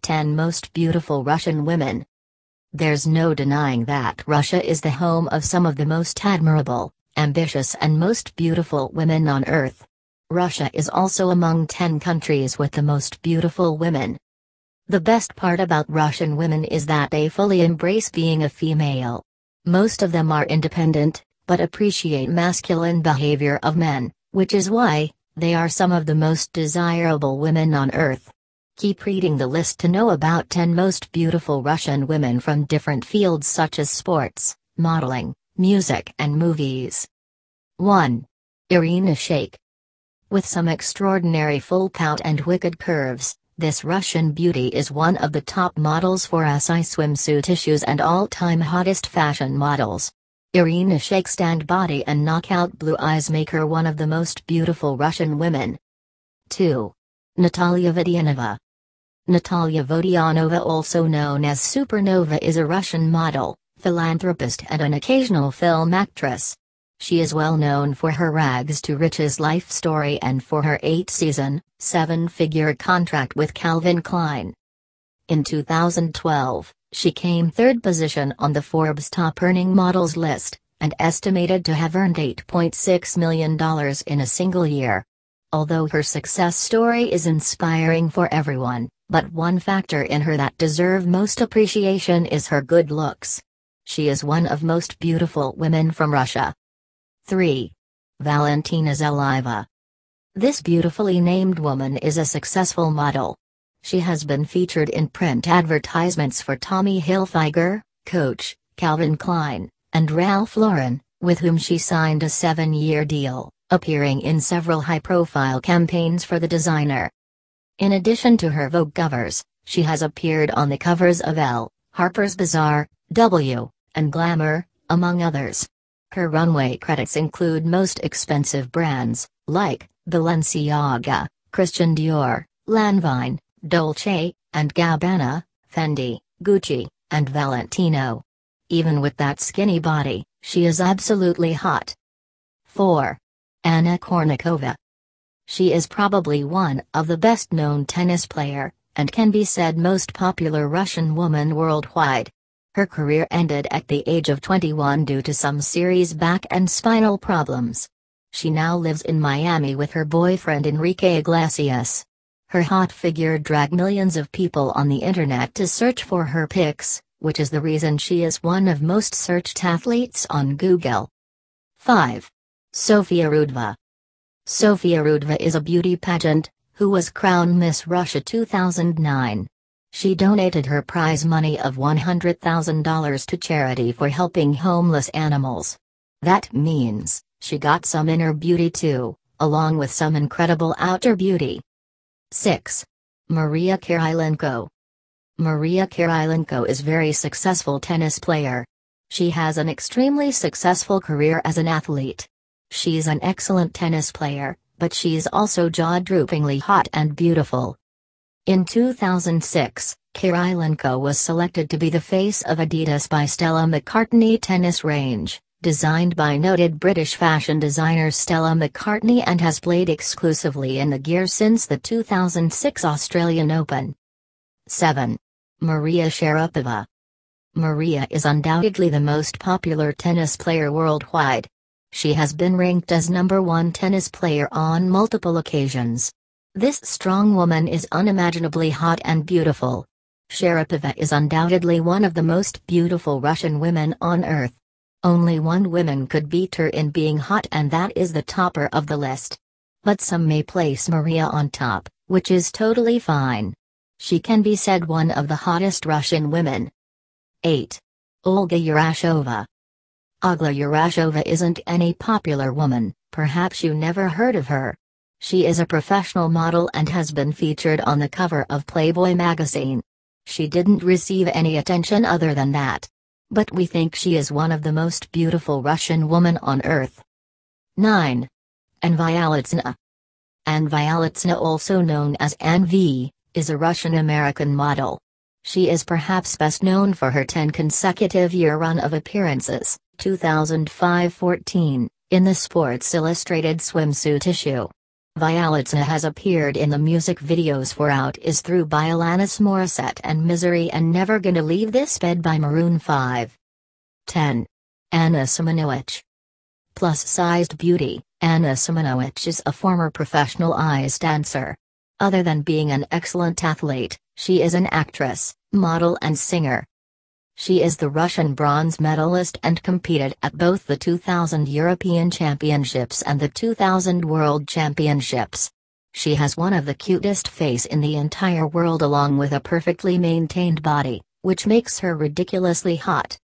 10 Most Beautiful Russian Women. There's no denying that Russia is the home of some of the most admirable, ambitious, and most beautiful women on earth. Russia is also among 10 countries with the most beautiful women. The best part about Russian women is that they fully embrace being a female. Most of them are independent, but appreciate masculine behavior of men, which is why, they are some of the most desirable women on earth. Keep reading the list to know about 10 most beautiful Russian women from different fields such as sports, modeling, music and movies. 1. Irina Shayk. With some extraordinary full pout and wicked curves, this Russian beauty is one of the top models for SI swimsuit issues and all-time hottest fashion models. Irina Shayk's stand body and knockout blue eyes make her one of the most beautiful Russian women. 2. Natalia Vodianova. Natalia Vodianova also known as Supernova is a Russian model, philanthropist and an occasional film actress. She is well known for her rags to riches life story and for her eight-season, seven-figure contract with Calvin Klein. In 2012, she came third position on the Forbes top earning models list, and estimated to have earned $8.6 million in a single year. Although her success story is inspiring for everyone, but one factor in her that deserve most appreciation is her good looks. She is one of most beautiful women from Russia. 3. Valentina Zelyaeva. This beautifully named woman is a successful model. She has been featured in print advertisements for Tommy Hilfiger, Coach, Calvin Klein, and Ralph Lauren, with whom she signed a seven-year deal, appearing in several high-profile campaigns for the designer. In addition to her Vogue covers, she has appeared on the covers of Elle, Harper's Bazaar, W, and Glamour, among others. Her runway credits include most expensive brands, like Balenciaga, Christian Dior, Lanvin, Dolce, and Gabbana, Fendi, Gucci, and Valentino. Even with that skinny body, she is absolutely hot. 4. Anna Kournikova. She is probably one of the best known tennis player, and can be said most popular Russian woman worldwide. Her career ended at the age of 21 due to some serious back and spinal problems. She now lives in Miami with her boyfriend Enrique Iglesias. Her hot figure dragged millions of people on the internet to search for her pics, which is the reason she is one of most searched athletes on Google. 5. Sofia Rudieva. Sofia Rudieva is a beauty pageant, who was crowned Miss Russia 2009. She donated her prize money of $100,000 to charity for helping homeless animals. That means, she got some inner beauty too, along with some incredible outer beauty. 6. Maria Kirilenko. Maria Kirilenko is very successful tennis player. She has an extremely successful career as an athlete. She's an excellent tennis player, but she's also jaw-droopingly hot and beautiful. In 2006, Kirilenko was selected to be the face of Adidas by Stella McCartney Tennis Range, designed by noted British fashion designer Stella McCartney and has played exclusively in the gear since the 2006 Australian Open. 7. Maria Sharapova. Maria is undoubtedly the most popular tennis player worldwide, she has been ranked as number one tennis player on multiple occasions. This strong woman is unimaginably hot and beautiful. Sharapova is undoubtedly one of the most beautiful Russian women on earth. Only one woman could beat her in being hot and that is the topper of the list. But some may place Maria on top, which is totally fine. She can be said one of the hottest Russian women. 8. Olga Urashova Olga Urashova isn't any popular woman, perhaps you never heard of her. She is a professional model and has been featured on the cover of Playboy magazine. She didn't receive any attention other than that. But we think she is one of the most beautiful Russian women on earth. 9. Anne Vyalitsyna. Anne Vyalitsyna also known as V, is a Russian-American model. She is perhaps best known for her 10 consecutive year run of appearances, 2005-14, in the Sports Illustrated swimsuit issue. Vyalitsyna has appeared in the music videos for Out Is Through by Alanis Morissette and Misery and Never Gonna Leave This Bed by Maroon 5. 10. Anna Semenowich. Plus-sized beauty, Anna Semenowich is a former professional ice dancer. Other than being an excellent athlete, she is an actress, model and singer. She is the Russian bronze medalist and competed at both the 2000 European Championships and the 2000 World Championships. She has one of the cutest face in the entire world along with a perfectly maintained body, which makes her ridiculously hot.